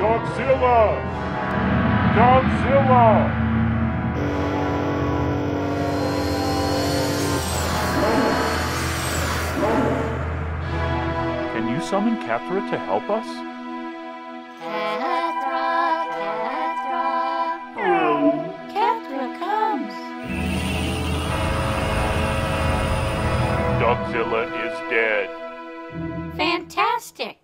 Godzilla! Godzilla! Can you summon Cathra to help us? Cathra, Cathra. Oh, Cathra comes. Dogzilla is dead. Fantastic.